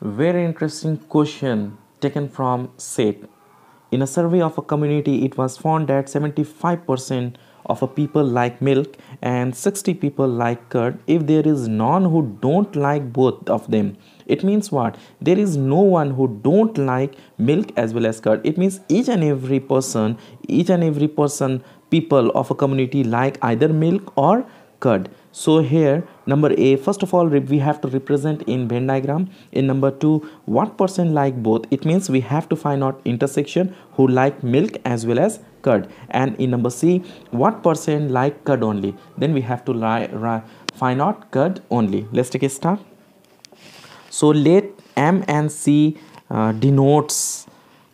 very interesting question taken from SET. In a survey of a community, it was found that 75% of a people like milk and 60 people like curd. If there is none who don't like both of them, it means what? There is no one who don't like milk as well as curd. It means each and every person, each and every person, people of a community like either milk or curd so here number a first of all we have to represent in venn diagram. In number two what person like both. It means we have to find out intersection who like milk as well as curd. And in number c what person like curd only. Then we have to find out curd only. Let's take a start so let m and c uh, denotes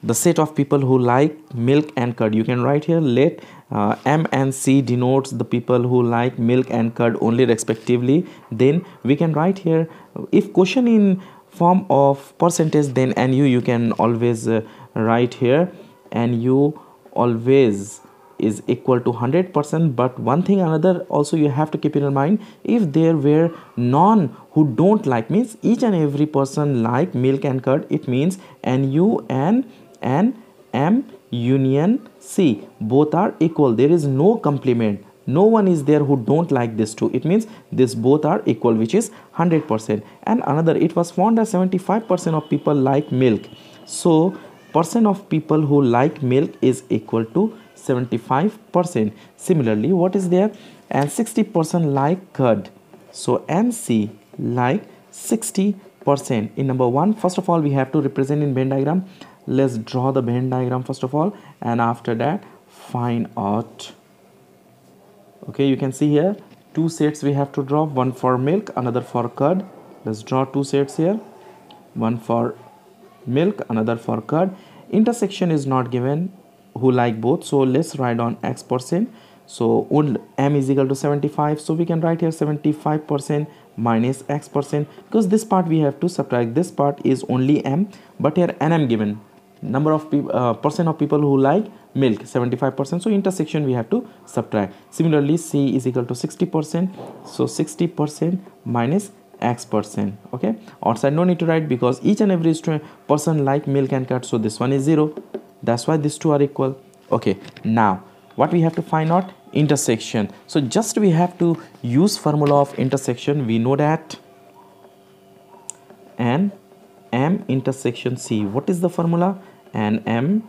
the set of people who like milk and curd. You can write here let uh, m and c denotes the people who like milk and curd only respectively. Then we can write here if question in form of percentage then and you you can always uh, write here. And you always is equal to 100% but one thing another also you have to keep in mind if there were none who don't like means each and every person like milk and curd it means and you and and m union c. Both are equal. There is no complement. No one is there who don't like this two. It means this both are equal which is 100% and another it was found that 75% of people like milk. So percent of people who like milk is equal to 75% similarly what is there? And 60% like curd. So nc like 60% in number one first of all we have to represent in venn diagram let's draw the Venn diagram first of all and after that find out. Okay you can see here two sets we have to draw one for milk another for curd. Let's draw two sets here one for milk another for curd. Intersection is not given who like both so let's write on x percent. So m is equal to 75 so we can write here 75 percent minus x percent because this part we have to subtract. This part is only m but here nm given number of people uh, percent of people who like milk 75 percent. So intersection we have to subtract. Similarly c is equal to 60 percent. So 60 percent minus x percent. Okay? Outside no need to write because each and every person like milk and curd so this one is zero. That's why these two are equal. Okay. Now what we have to find out? Intersection. So just we have to use formula of intersection. We know that and m intersection c. What is the formula? And m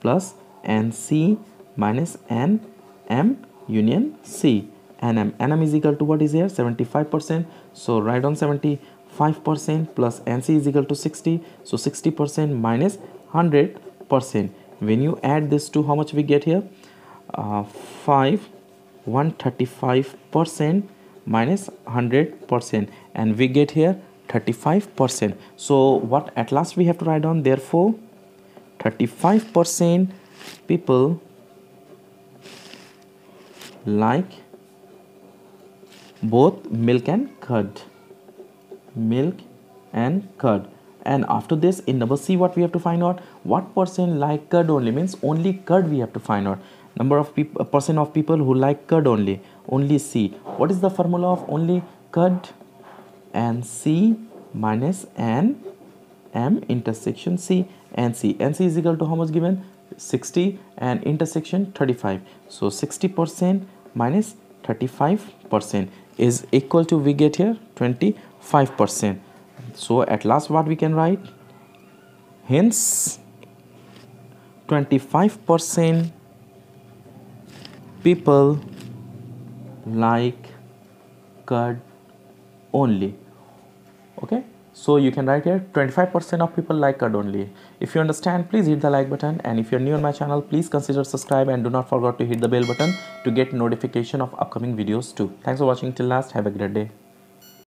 plus nc minus n m union c. Is equal to what is here? 75 percent. So write on 75 percent plus nc is equal to 60 so 60 percent minus 100 percent. When you add this to how much we get here? Uh, 5 135 percent minus 100 percent. And we get here 35 percent. So what at last we have to write on therefore 35% people like both milk and curd. Milk and curd. And after this in number c what we have to find out? What percent like curd only? Means only curd we have to find out. Number of people percent of people who like curd only. Only c. What is the formula of only curd and c minus n m intersection c and c. And c is equal to how much given? 60 and intersection 35 so 60 percent minus 35 percent is equal to we get here? 25 percent. So at last what we can write? Hence 25 percent people like curd only okay? So you can write here 25% of people like curd only. If you understand please hit the like button. And if you're new on my channel please consider subscribe and do not forget to hit the bell button to get notification of upcoming videos too. Thanks for watching. Till last have a great day